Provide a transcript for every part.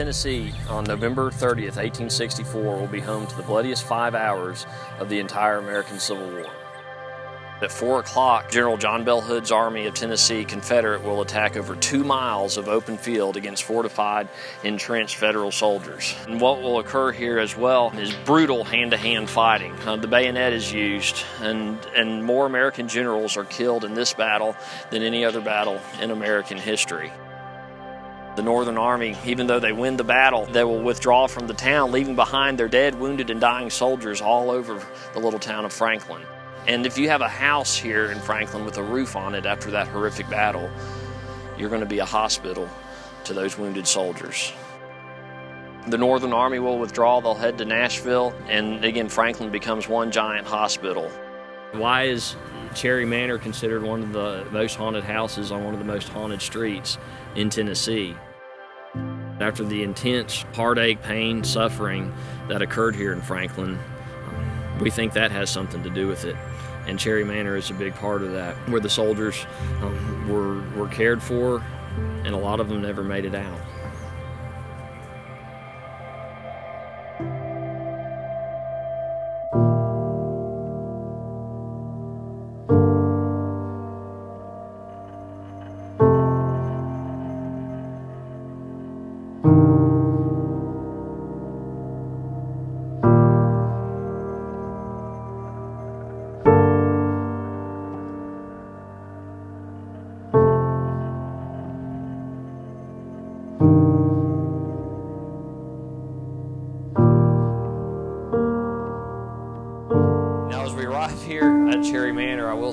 Tennessee on November 30th, 1864 will be home to the bloodiest five hours of the entire American Civil War. At 4 o'clock, General John Bell Hood's Army of Tennessee Confederate will attack over two miles of open field against fortified, entrenched Federal soldiers. And what will occur here as well is brutal hand to hand fighting. Uh, the bayonet is used, and, and more American generals are killed in this battle than any other battle in American history. The Northern Army, even though they win the battle, they will withdraw from the town, leaving behind their dead, wounded, and dying soldiers all over the little town of Franklin. And if you have a house here in Franklin with a roof on it after that horrific battle, you're going to be a hospital to those wounded soldiers. The Northern Army will withdraw, they'll head to Nashville, and again, Franklin becomes one giant hospital. Why is Cherry Manor considered one of the most haunted houses on one of the most haunted streets in Tennessee? After the intense heartache, pain, suffering that occurred here in Franklin, we think that has something to do with it. And Cherry Manor is a big part of that, where the soldiers um, were, were cared for, and a lot of them never made it out.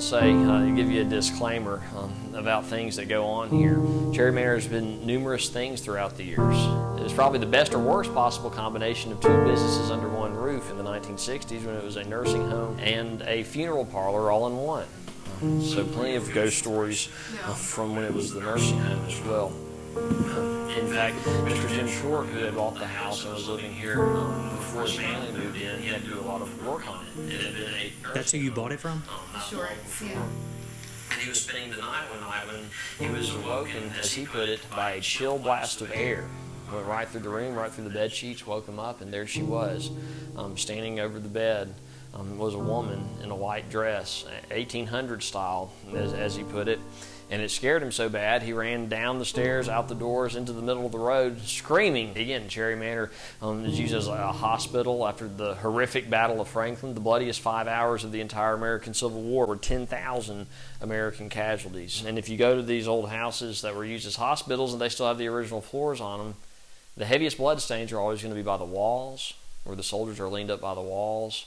Say, uh, give you a disclaimer um, about things that go on here. Cherry Manor has been numerous things throughout the years. It's probably the best or worst possible combination of two businesses under one roof in the 1960s when it was a nursing home and a funeral parlor all in one. So, plenty of ghost stories uh, from when it was the nursing home as well. In fact, Mr. Jim Short, who had bought the house and was living here um, before his family moved in, he had to do a lot of work on it. It had been a That's who you bought it from? Shorts, yeah. and he was spending the night one night when he was awoken, as he put it, by a chill blast of air. Went right through the room, right through the bed sheets, woke him up, and there she was, um, standing over the bed. Um, was a woman in a white dress, 1800 style, as, as he put it. And it scared him so bad, he ran down the stairs, out the doors, into the middle of the road, screaming. Again, Cherry Manor um, is used as a hospital after the horrific Battle of Franklin, the bloodiest five hours of the entire American Civil War, were 10,000 American casualties. And if you go to these old houses that were used as hospitals and they still have the original floors on them, the heaviest blood stains are always going to be by the walls, where the soldiers are leaned up by the walls,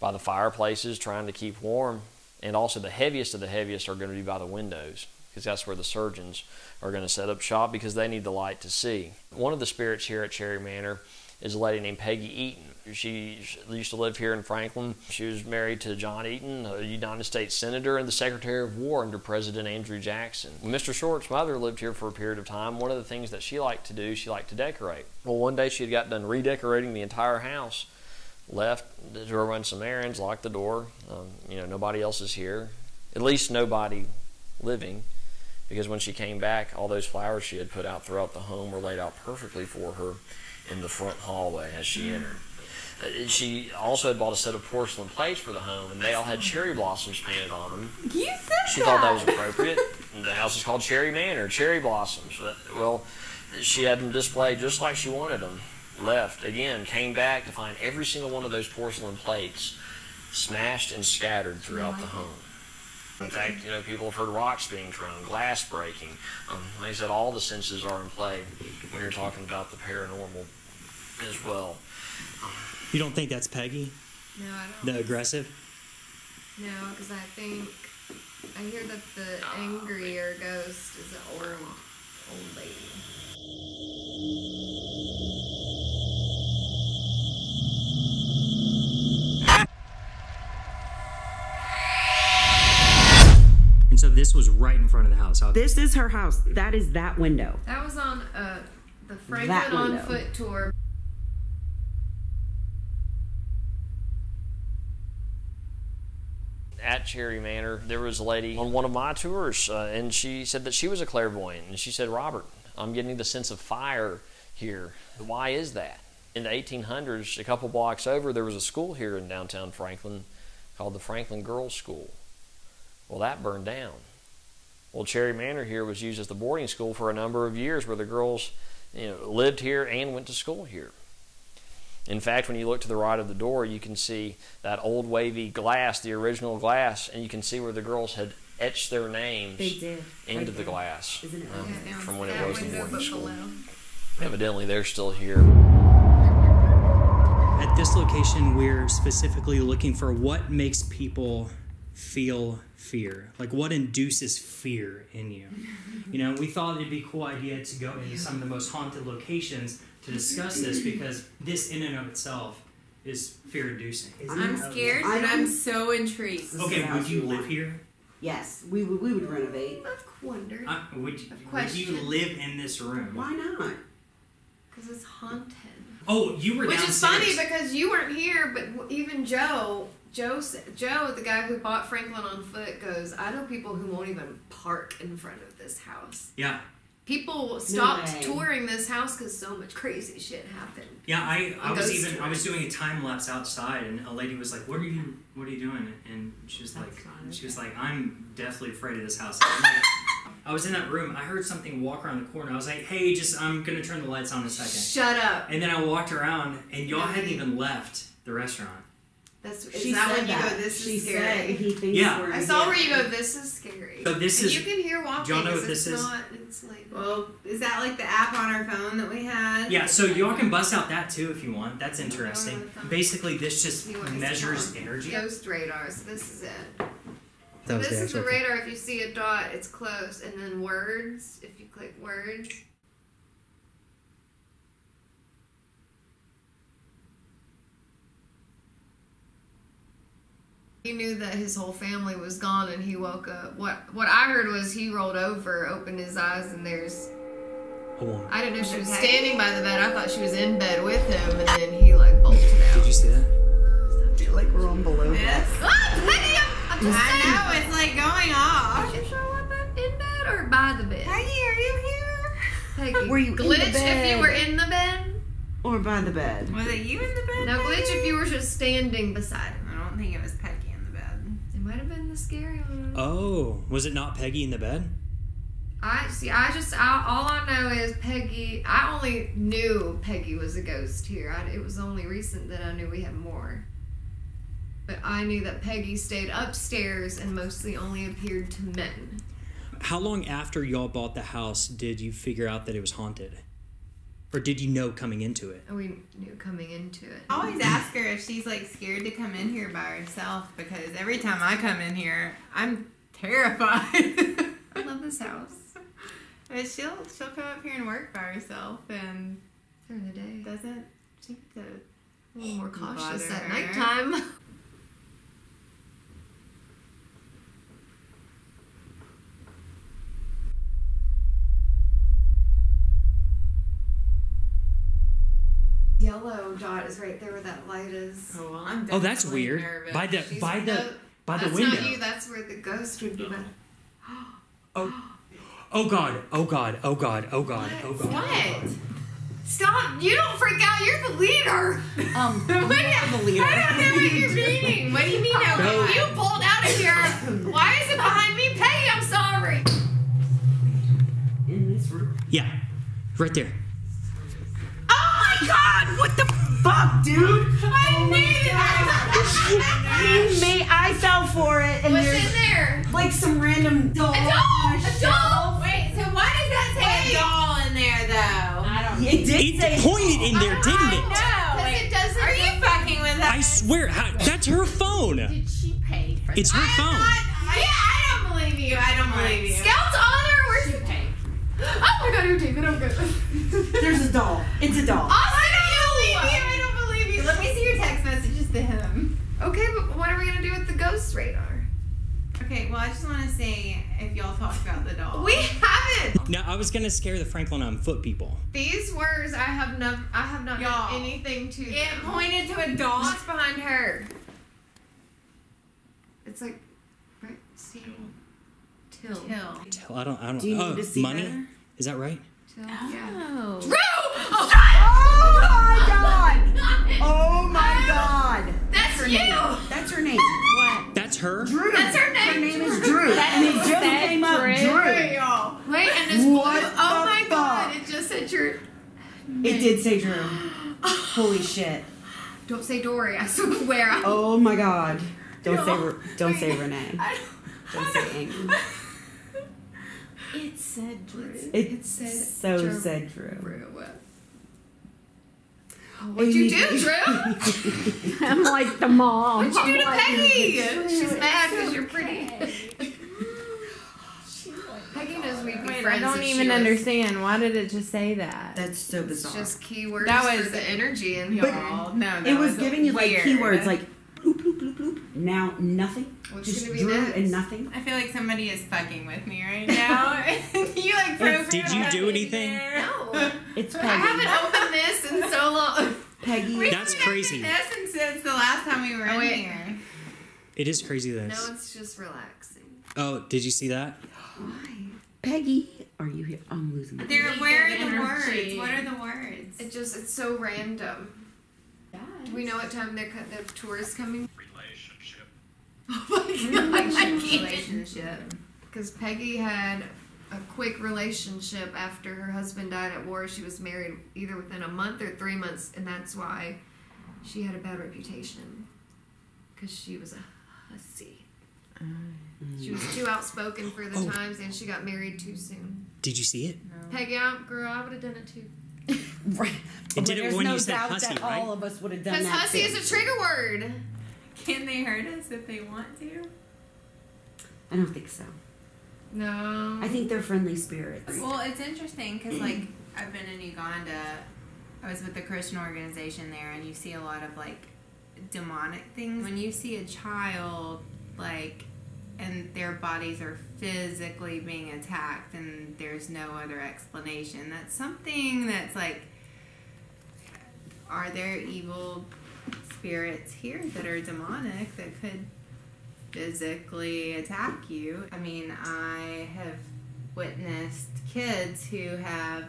by the fireplaces, trying to keep warm. And also, the heaviest of the heaviest are going to be by the windows because that's where the surgeons are going to set up shop because they need the light to see. One of the spirits here at Cherry Manor is a lady named Peggy Eaton. She used to live here in Franklin. She was married to John Eaton, a United States Senator and the Secretary of War under President Andrew Jackson. Mr. Short's mother lived here for a period of time. One of the things that she liked to do, she liked to decorate. Well, one day she had got done redecorating the entire house, left to run some errands, locked the door. Um, you know, nobody else is here. At least nobody living because when she came back, all those flowers she had put out throughout the home were laid out perfectly for her in the front hallway as she entered. Uh, She also had bought a set of porcelain plates for the home, and they all had cherry blossoms painted on them. You said She thought that was appropriate. The house is called Cherry Manor, cherry blossoms. Well, she had them displayed just like she wanted them. Left again, came back to find every single one of those porcelain plates smashed and scattered throughout the home. In fact, you know, people have heard rocks being thrown, glass breaking. Um, like I said, all the senses are in play when you're talking about the paranormal as well. You don't think that's Peggy, No, I don't. the aggressive? No, because I think I hear that the angrier ghost is an old old lady. This was right in front of the house. How- This is her house. That is that window. That was on uh, the Franklin That on foot tour. at Cherry Manor, there was a lady on one of my tours, uh, and she said that she was a clairvoyant. And she said, Robert, I'm getting the sense of fire here. Why is that? In the 1800s, a couple blocks over, there was a school here in downtown Franklin called the Franklin Girls School. Well, that burned down. Well, Cherry Manor here was used as the boarding school for a number of years where the girls you know, lived here and went to school here. In fact, when you look to the right of the door, you can see that old wavy glass, the original glass, and you can see where the girls had etched their names into Right the there. glass um, Yeah, from when it was the boarding school. below. Evidently, they're still here. At this location, we're specifically looking for what makes people feel fear. Like what induces fear in you. You know, we thought it'd be a cool idea to go into some of the most haunted locations to discuss this because this in and of itself is fear inducing. I'm scared, I but I'm so intrigued. Okay, would you live here? Yes, we would. We would renovate. I've wondered. Uh, would, would you live in this room? Why not? Because it's haunted. Oh, you were Which downstairs. is funny because you weren't here, but even Joe, Joe, Joe, the guy who bought Franklin on foot, goes. I know people who won't even park in front of this house. yeah, People stopped way. touring this house because so much crazy shit happened. yeah. I, I was ghost even I was doing a time lapse outside, and a lady was like, "What are you What are you doing?" And she was like, That's fine. "She was like, I'm deathly afraid of this house." I'm I was in that room. I heard something walk around the corner. I was like, "Hey, just I'm gonna turn the lights on in a second. Shut up. And then I walked around, and y'all hadn't even left the restaurant. That's is She that said when you that. go. This she is said scary. he thinks Yeah. we're I saw where you go. This is scary. So this and is- you can hear walking. y'all know 'cause what this it's is? Not, it's like Well, is that like the app on our phone that we had? Yeah, so y'all can bust out that too if you want. That's I don't know interesting. Basically, this just See what it's measures called. energy. Ghost radar. So this is it. So this the is the actual thing. radar. If you see a dot, it's close, and then words. If you click words. He knew that his whole family was gone, and he woke up. What what I heard was he rolled over, opened his eyes, and there's. A woman. I didn't know she was Okay. standing by the bed. I thought she was in bed with him, and then he like bolted out. Did you see that? I feel like we're on below Yes. deck. Ah, I'm, I'm just I saying. know, it's like going off. Did you show up in- in bed or by the bed? Peggy, are you here? Peggy. Were you in the glitch if you were in the bed? Or by the bed. Was it you in the bed? No, glitch Peggy? if you were just standing beside him. I don't think it was Peggy in the bed. It might have been the scary one. Oh, was it not Peggy in the bed? I see. I just I, all I know is Peggy. I only knew Peggy was a ghost here. I, it was only recent that I knew we had more. But I knew that Peggy stayed upstairs and mostly only appeared to men. How long after y'all bought the house did you figure out that it was haunted? Or did you know coming into it? And we knew coming into it. I always ask her if she's like scared to come in here by herself because every time I come in here, I'm terrified. I love this house but she'll she'll come up here and work by herself and during the day. doesn't seem to. A little more cautious at her. nighttime. Yellow dot is right there where that light is. Oh, well, I'm Oh, that's weird. nervous. By the She's- by the no, by the that's window. not you. That's where the ghost would be. But Oh god, oh god, oh god, oh god, oh god. What? stop! You don't freak out. You're the leader. Um, What do you- the leader. I don't know what you're meaning. What do you mean? Oh, No. you pulled out of here. Why is it behind me, Peggy? I'm sorry. in this room. Yeah. Right there. Oh my god! What the fuck, dude? I knew that. You made, I fell for it, and What's there's in there? like some random doll. A doll. on A doll. Wait, so why does that say a doll in there though? I don't It did It say pointed in there, didn't it? know. Wait, it doesn't. Are you fucking with us? I swear, how, that's her phone. Did she pay for It's her I phone. not- yeah, I don't believe you. I don't believe you. Scout's honor. Where's She paid. Oh my god, you're taking it. good. There's a doll. It's a doll. Oh I don't believe you. I don't believe you. Let me see your text messages to him. Okay, but what are we gonna do with the ghost radar? Okay, well, I just want to say if y'all talked about the doll. We haven't. No, I was gonna scare the Franklin on foot people. These words, I have never, I have not Y'all, done anything to It them. pointed to a doll. What's behind her? It's like, right, see, till, Till. Tell I don't I don't Do you need oh to see money? better? Is that right? So, yeah. Oh. Drew! Oh, Oh my god! Oh my god! that's her you! name. That's her name. What? That's her. Drew. That's her name. Her name is Drew. and it just said came up Drew. Drew. Wait, and it's What blue. Oh the my god, it just said your. It did say Drew. Holy shit. Don't say Dory, I swear. I- Oh my god. Don't say No. Re- don't say Renee. I Don't say Amy. It said Drew. It, It said so Drew. said Drew. Drew. Oh, What'd you do, Drew? I'm like the mom. What'd you do to like, Peggy? She's mad because you're pretty. Peggy knows we'd be Wait, I don't if she even was- understand. Why did it just say that? That's so It's bizarre. just keywords That for was- the energy in But- here. Oh, no, that it was, giving you like weird. keywords like bloop bloop bloop bloop. Now nothing. What's just gonna be Drew next? and nothing. I feel like somebody is fucking with me right now. you like broke Did you do anything? No. It's I haven't opened this in so long. Peggy. We That's haven't crazy. been this since the last time we were Oh, in wait. here. It is crazy that. No, it's- it's just relaxing. Oh, did you see that? Why? Peggy, are you here? I'm losing. it. They're, Really where are the energy. words? What are the words? It just it's so random. Do we know what time they're co- the tour is coming? relationship. Oh my mm-hmm. god, I can't. relationship. Because Peggy had a quick relationship after her husband died at war. She was married either within a month or three months, and that's why she had a bad reputation. Because she was a hussy. Mm. She was too outspoken for the Oh. times, and she got married too soon. Did you see it? Peggy, I, girl, I would have done it too. Right. It did it There's when no you said doubt hussy, that right? all of us would have done that. Because that. hussy too. is a trigger word. Can they hurt us if they want to? I don't think so. No. I think they're friendly spirits. Well, it's interesting because like I've been in Uganda. I was with the Christian organization there, and you see a lot of like demonic things. When you see a child like, and their bodies are physically being attacked, and there's no other explanation. That's something that's like, are there evil spirits here that are demonic that could physically attack you. I mean, I have witnessed kids who have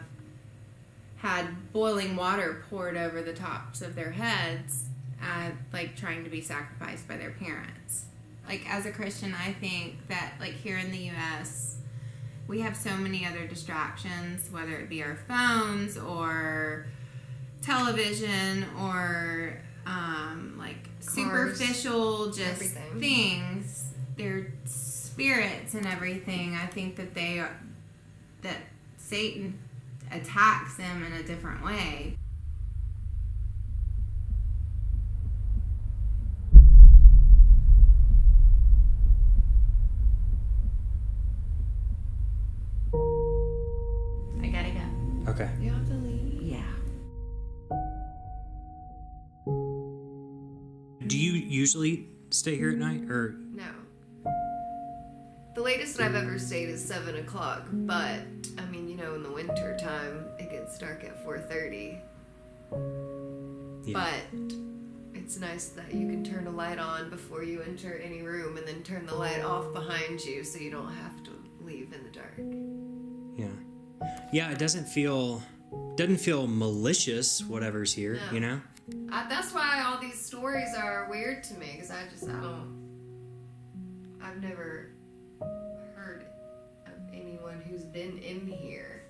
had boiling water poured over the tops of their heads, like trying to be sacrificed by their parents. Like, as a Christian, I think that, like, here in the U.S., we have so many other distractions, whether it be our phones or television or um, like superficial just everything. things. They're spirits and everything. I think that they are that Satan attacks them in a different way. Usually stay here at night, or No. The latest that I've ever stayed is seven o'clock, but I mean, you know, in the winter time, it gets dark at four thirty. Yeah. But it's nice that you can turn a light on before you enter any room, and then turn the light off behind you, so you don't have to leave in the dark. yeah, yeah? It doesn't feel doesn't feel malicious. Whatever's here, No. you know. I, that's why all these stories are weird to me, because I just I don't. I've never heard of anyone who's been in here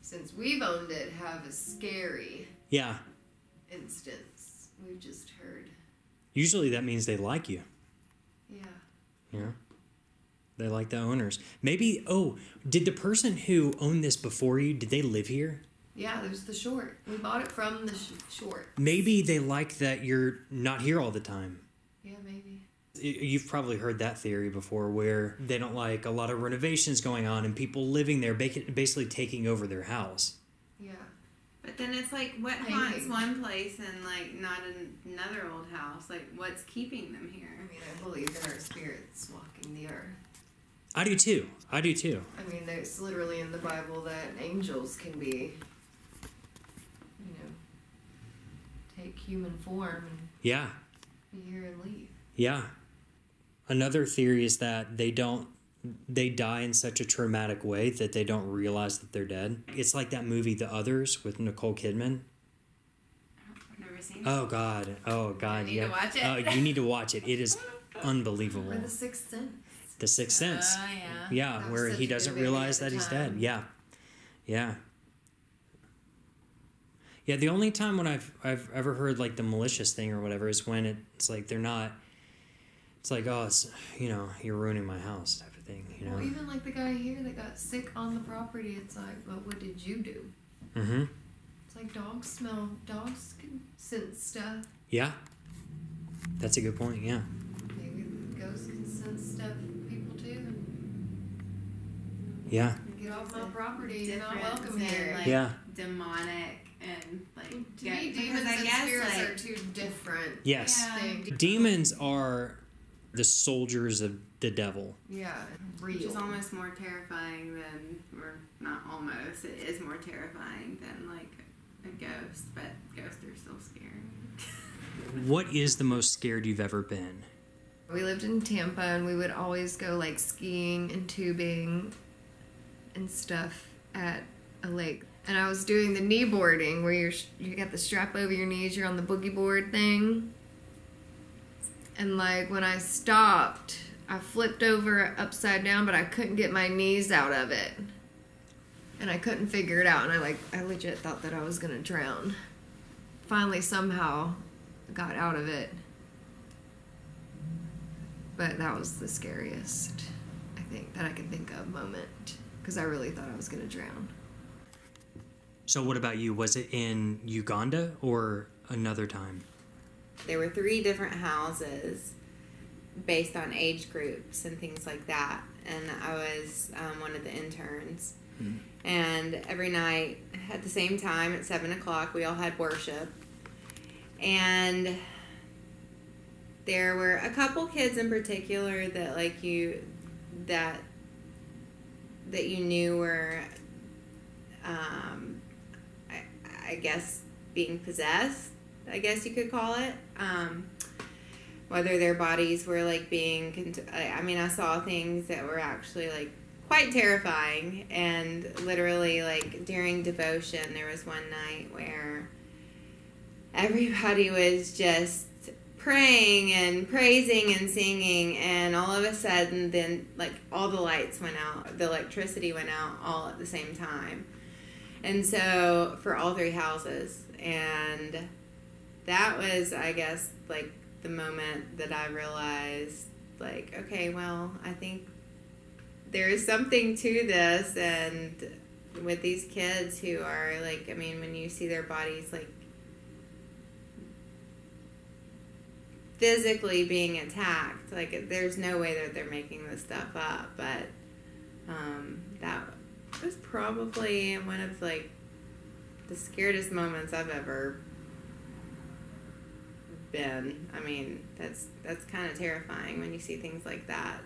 since we've owned it have a scary Yeah. instance. We've just heard. Usually that means they like you. Yeah. Know. They like the owners. Maybe. Oh, did the person who owned this before you? Did they live here? Yeah, there's the short. We bought it from the sh- short. Maybe they like that you're not here all the time. Yeah, maybe. You've probably heard that theory before where they don't like a lot of renovations going on and people living there basically taking over their house. Yeah. But then it's like, what Maybe. haunts one place and like not an- another old house? Like, what's keeping them here? I mean, I believe in our spirits walking the earth. I do too. I do too. I mean, it's literally in the Bible that angels can be, you know, take human form and Yeah. be here and leave. Yeah. Another theory is that they don't they die in such a traumatic way that they don't realize that they're dead. It's like that movie The Others with Nicole Kidman. I've never seen. Oh god. Oh god. need yeah. to watch it. Oh, you need to watch it. It is unbelievable. Or The Sixth Sense. The Sixth Sense. Oh, yeah. yeah, That where he doesn't realize that he's dead. Yeah. Yeah. Yeah, the only time when I've I've ever heard like the malicious thing or whatever is when it's like they're not it's like, oh, it's you know, you're ruining my house type of thing, you know. Well, even like the guy here that got sick on the property, it's like, well, what did you do? Mm-hmm. It's like dogs smell, dogs can sense stuff. Yeah. That's a good point, yeah. Maybe ghosts can sense stuff, people too. Yeah. Get off my property, you're not welcome here. Like, Yeah. Demonic and like to yeah, me, because demons I and guess, spirits like, are two different Yes. Yeah. Demons are the soldiers of the devil. Yeah, Which is almost more terrifying than, or not almost, it is more terrifying than like a ghost, but ghosts are still scary. What is the most scared you've ever been? We lived in Tampa and we would always go like skiing and tubing and stuff at a lake. And I was doing the knee boarding where you're you got the strap over your knees, you're on the boogie board thing. And like when I stopped, I flipped over upside down, but I couldn't get my knees out of it. And I couldn't figure it out and I like I legit thought that I was going to drown. Finally somehow got out of it. But that was the scariest, I think, that I can think of moment. Because I really thought I was going to drown. So what about you? Was it in Uganda or another time? There were three different houses based on age groups and things like that. And I was um, one of the interns. And every night at the same time at 7 o'clock, we all had worship. And there were a couple kids in particular that, like, you, that, that you knew were, um, I, guess, being possessed, I guess you could call it. Um, whether their bodies were like being, I mean, I saw things that were actually like quite terrifying. And literally, like during devotion, there was one night where everybody was just praying and praising and singing and all of a sudden then like all the lights went out the electricity went out all at the same time and so for all three houses and that was i guess like the moment that i realized like okay well i think there is something to this and with these kids who are like i mean when you see their bodies like physically being attacked like there's no way that they're making this stuff up but um, that was probably one of like the scaredest moments i've ever been. I mean that's that's kind of terrifying when you see things like that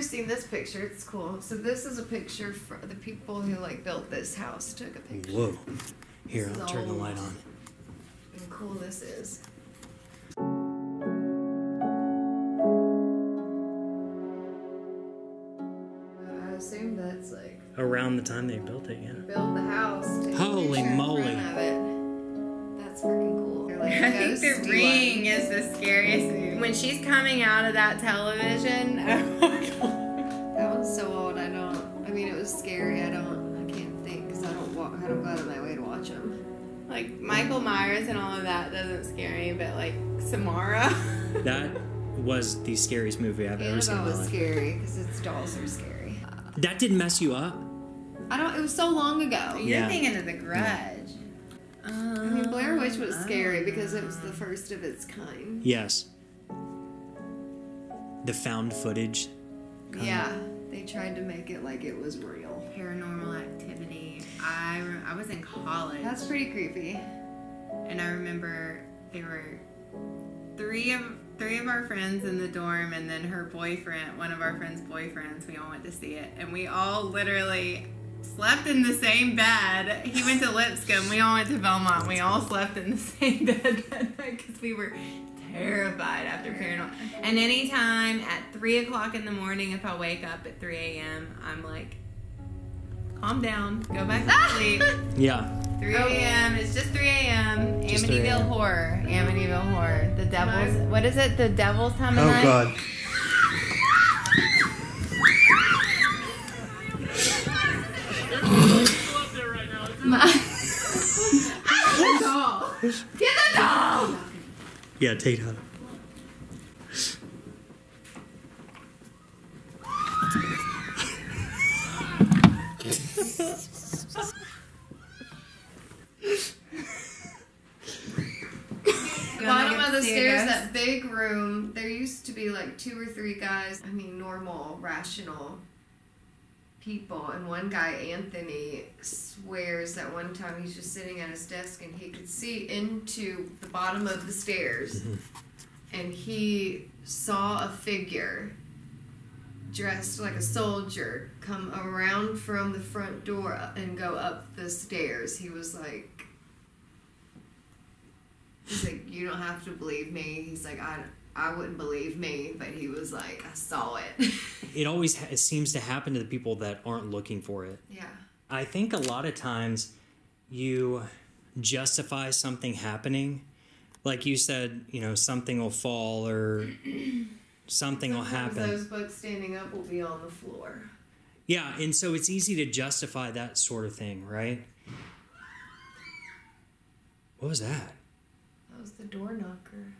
You've seen this picture. It's cool. So this is a picture for the people who like built this house. Took a picture. Whoa. Here, This I'll turn the light on. And cool this is. I assume that's like Around the time they built it, yeah. build the house. Holy moly. front of it. That's freaking cool. They're like I think the ring ones. is the scariest. When she's coming out of that television, Like Michael Myers and all of that doesn't scare me, but like Samara. That was the scariest movie I've ever seen in Annabelle was life. scary because its dolls are scary. That didn't mess you up? I don't. It was so long ago. You're Yeah. thinking of the Grudge. I mean, Blair Witch was um, scary because it was the first of its kind. Yes. The found footage. kind of- Yeah, they tried to make it like it was real. Paranormal Activity. I I was in college. That's pretty creepy. and I remember there were three of three of our friends in the dorm, and then her boyfriend, one of our friends' boyfriends. We all went to see it, and we all literally slept in the same bed. He went to Lipscomb. We all went to Belmont. We all slept in the same bed that night because we were terrified after paranormal. And anytime at three o'clock in the morning, if I wake up at three a.m., I'm like, calm down, go back to ah! sleep. Yeah. 3 a.m. It's just 3 a.m. Just 3 Amityville a.m.. Horror. Amityville Horror. The devil's. What is it? The devil's time of Oh night. God. Get the doll. Yeah, take it out. Bottom of the stairs, Stairs. that big room. There used to be like two or three guys. I mean, normal, rational people. And one guy, Anthony, swears that one time he's just sitting at his desk and he could see into the bottom of the stairs, mm-hmm. and he saw a figure dressed like a soldier come around from the front door and go up the stairs. He was like. He's like, you don't have to believe me. He's like, I, I wouldn't believe me, but he was like, I saw it. It always ha- it seems to happen to the people that aren't looking for it. yeah. I think a lot of times you justify something happening. Like you said, you know, something will fall or something will happen. Those books standing up will be on the floor. Yeah, and so it's easy to justify that sort of thing, right? What was that? That was the door knocker.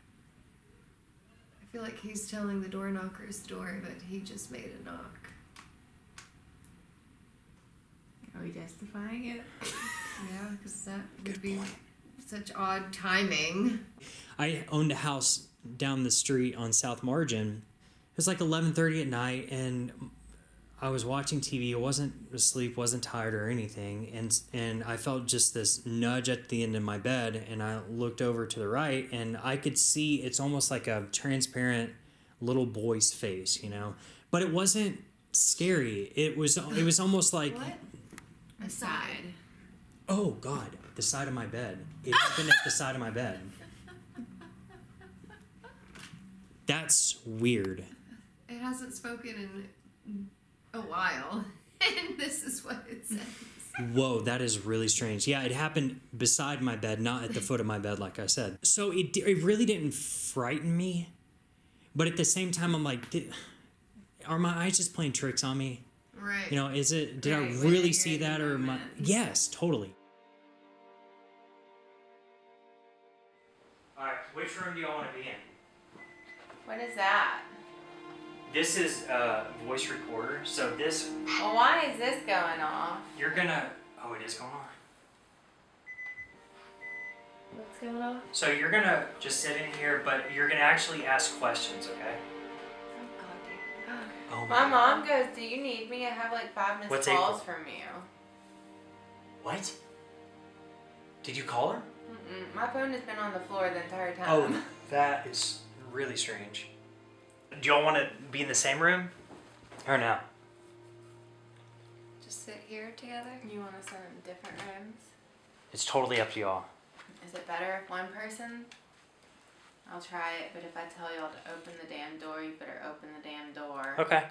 I feel like he's telling the door knocker's story, but he just made a knock. Are we justifying it? Yeah, because that would be such odd timing. I owned a house down the street on South Margin. It was like 11:30 at night and I was watching TV. I wasn't asleep, wasn't tired or anything, and and I felt just this nudge at the end of my bed and I looked over to the right and I could see it's almost like a transparent little boy's face, you know. But it wasn't scary. It was it was almost like What? Aside. oh god, the side of my bed. It happened at the side of my bed. That's weird. It hasn't spoken in a while, and this is what it says. Whoa, that is really strange. Yeah, it happened beside my bed, not at the foot of my bed, like I said. So it, it really didn't frighten me, but at the same time, I'm like, did, are my eyes just playing tricks on me? Right. You know, is it? Did Right, I really see that, or my? Yes, totally. All right, which room do y'all want to be in? What is that? This is a voice recorder, so this Well, why is this going off? you're gonna. Oh, it is going on. What's going on? So you're gonna just sit in here, but you're gonna actually ask questions, okay? Oh, oh My mom goes, "Do you need me? I have like five missed What's calls April? from you." What? Did you call her? Mm-mm. My phone has been on the floor the entire oh, time. Oh, that is really strange. Do y'all want to be in the same room? Or no? Just sit here together. You want us in different rooms? It's totally up to y'all. Is it better if one person? I'll try it, but if I tell y'all to open the damn door, you better open the damn door. Okay.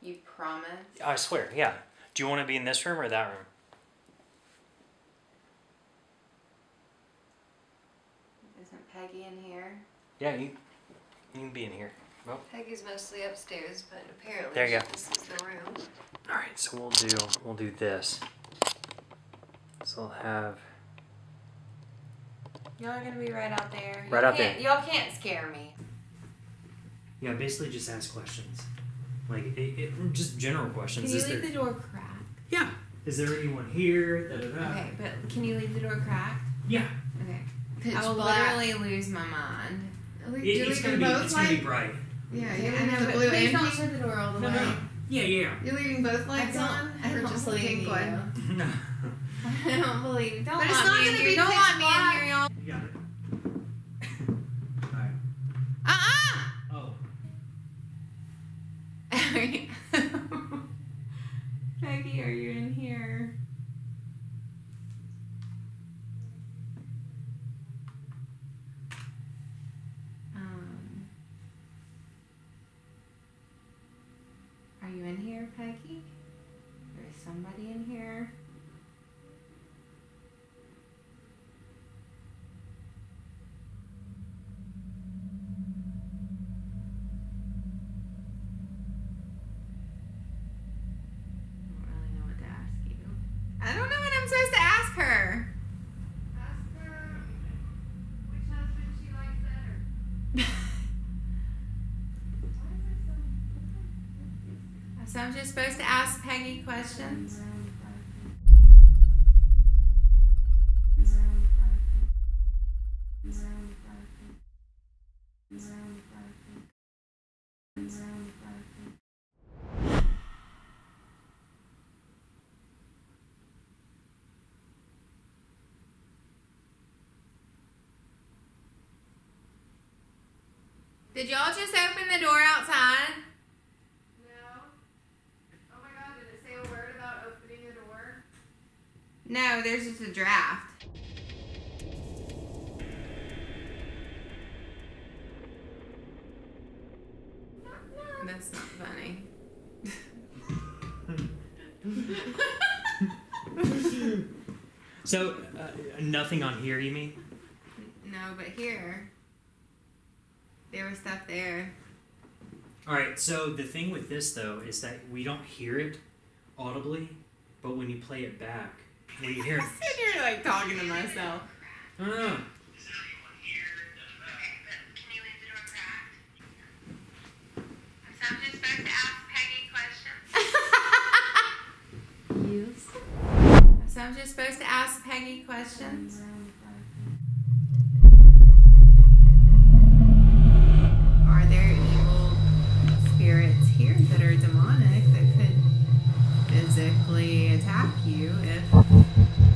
You promise? I swear, yeah. Do you want to be in this room or that room? Isn't Peggy in here? Yeah, you, you can be in here. Peggy's mostly upstairs, but apparently There you go. this is the room. All right, so we'll do we'll do this. So we'll have Y'all are gonna be right out there. Right Y'all out there. can't- Y'all can't scare me. yeah, basically just ask questions, like it, it, just general questions. Can you Is leave there, the door cracked? yeah. Is there anyone here? Da, da, da. Okay, but can you leave the door cracked? Yeah. Okay. Pitch I will black. literally lose my mind. Are we- It, it's gonna be both it's gonna be bright. Yeah, you I leave know, the blue please and don't pink. shut the door all the No, way. no. no. Yeah, yeah. You're leaving both lights don't, on, I or don't just the believe pink you. one? No. I don't believe you. Don't But it's not me gonna here. be Don't pitch want me in here, y'all. You got it. Alright. Peggy? There's somebody in here. I don't really know what to ask you. I don't know what I'm supposed to ask her. Ask her which husband she likes better. So I'm just supposed to ask Peggy questions? Did y'all just open the door outside? No. Oh my god, did it say a word about opening the door? No, there's just a draft. That's not funny. So, uh, nothing on here, you mean? No, but here. There was stuff there. All right. So the thing with this though is that we don't hear it audibly, but when you play it back, we hear. I'm sitting here like talking to myself. I don't. So I'm just supposed to ask Peggy questions. Are there evil spirits here that are demonic that could physically attack you if Thank you.